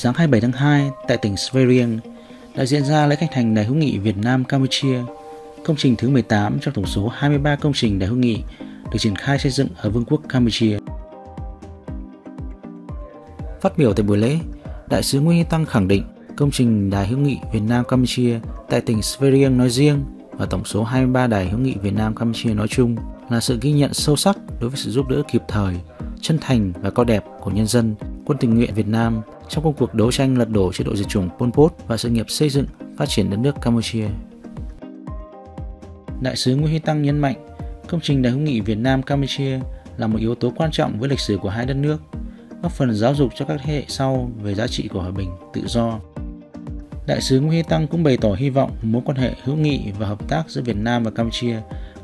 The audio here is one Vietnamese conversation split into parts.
Sáng 27 tháng 2 tại tỉnh Sverieng đã diễn ra lễ khánh thành Đài hữu nghị Việt Nam Campuchia, công trình thứ 18 trong tổng số 23 công trình đài hữu nghị được triển khai xây dựng ở Vương quốc Campuchia. Phát biểu tại buổi lễ, Đại sứ Nguyễn Tăng khẳng định công trình Đài hữu nghị Việt Nam Campuchia tại tỉnh Sverieng nói riêng và tổng số 23 đài hữu nghị Việt Nam Campuchia nói chung là sự ghi nhận sâu sắc đối với sự giúp đỡ kịp thời, chân thành và cao đẹp của nhân dân, quân tình nguyện Việt Nam trong công cuộc đấu tranh lật đổ chế độ diệt chủng Pol Pot và sự nghiệp xây dựng, phát triển đất nước Campuchia. Đại sứ Nguyễn Huy Tăng nhấn mạnh, công trình Đài hữu nghị Việt Nam Campuchia là một yếu tố quan trọng với lịch sử của hai đất nước, góp phần giáo dục cho các thế hệ sau về giá trị của hòa bình, tự do. Đại sứ Nguyễn Huy Tăng cũng bày tỏ hy vọng mối quan hệ hữu nghị và hợp tác giữa Việt Nam và Campuchia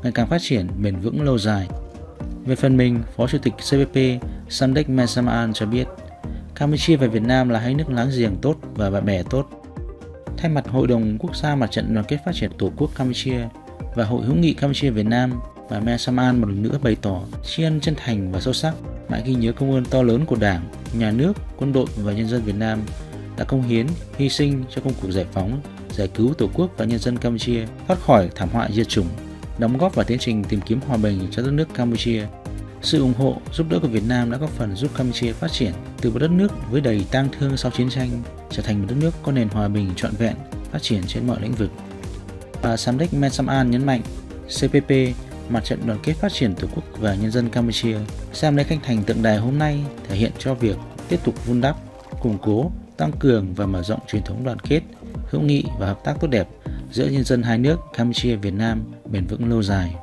ngày càng phát triển bền vững lâu dài. Về phần mình, Phó Chủ tịch CPP Samdech Mensamaan cho biết, Campuchia và Việt Nam là hai nước láng giềng tốt và bạn bè tốt. Thay mặt Hội đồng Quốc gia Mặt trận Đoàn kết Phát triển Tổ quốc Campuchia và Hội hữu nghị Campuchia Việt Nam, bà Me Saman một lần nữa bày tỏ tri ân chân thành và sâu sắc mãi ghi nhớ công ơn to lớn của Đảng, Nhà nước, quân đội và nhân dân Việt Nam đã công hiến, hy sinh cho công cuộc giải phóng, giải cứu Tổ quốc và nhân dân Campuchia thoát khỏi thảm họa diệt chủng, đóng góp vào tiến trình tìm kiếm hòa bình cho đất nước Campuchia. Sự ủng hộ, giúp đỡ của Việt Nam đã góp phần giúp Campuchia phát triển từ một đất nước với đầy tang thương sau chiến tranh trở thành một đất nước có nền hòa bình trọn vẹn, phát triển trên mọi lĩnh vực. Bà Samdech Mensaman nhấn mạnh, CPP, Mặt trận đoàn kết phát triển Tổ quốc và nhân dân Campuchia, xem lễ khánh thành tượng đài hôm nay thể hiện cho việc tiếp tục vun đắp, củng cố, tăng cường và mở rộng truyền thống đoàn kết, hữu nghị và hợp tác tốt đẹp giữa nhân dân hai nước Campuchia Việt Nam bền vững lâu dài.